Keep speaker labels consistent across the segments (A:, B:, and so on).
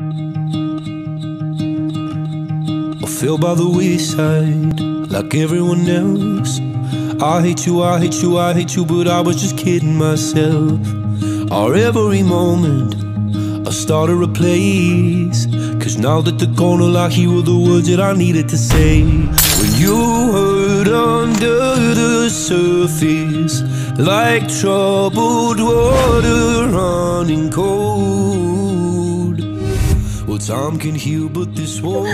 A: I fell by the wayside like everyone else. I hate you, I hate you, I hate you, but I was just kidding myself. Our every moment, I started a place. Cause now that gone, all I hear were the words that I needed to say. When you hurt under the surface, like troubled water running cold. Time can heal, but this won't.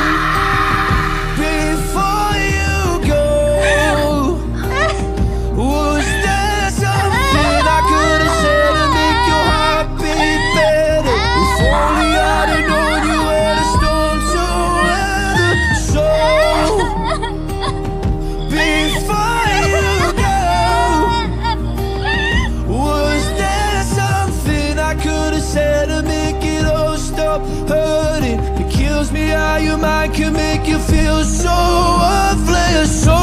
A: Kills me how your mind can make you feel so worthless. So,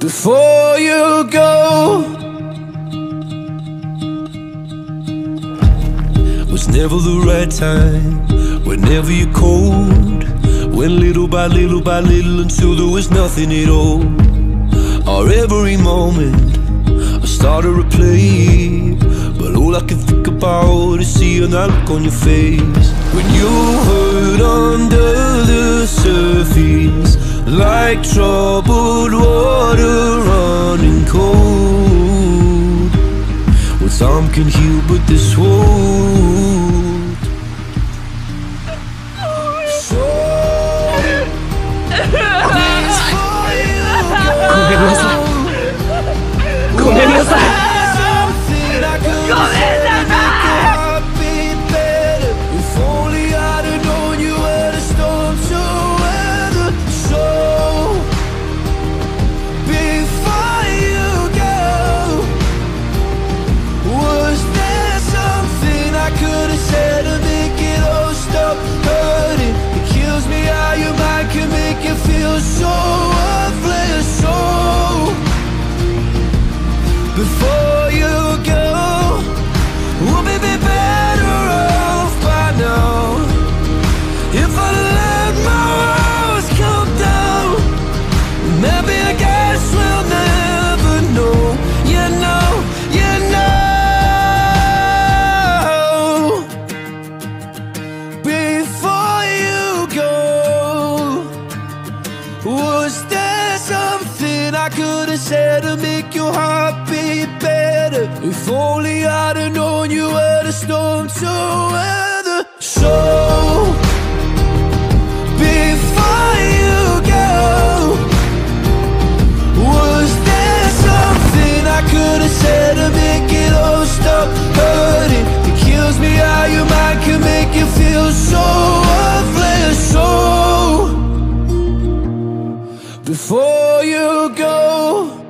A: before you go, was never the right time. Whenever you're cold, went little by little by little until there was nothing at all. Our every moment, I started to play, but all I can think about seeing that look on your face when you hurt under the surface, like troubled water running cold. Well, time can heal, but this won't. said to make your heart beat better. If only I'd have known you were the storm to weather. So before you go, was there something I could have said to make it all stop hurting? It kills me how your mind can make you feel so. Before you go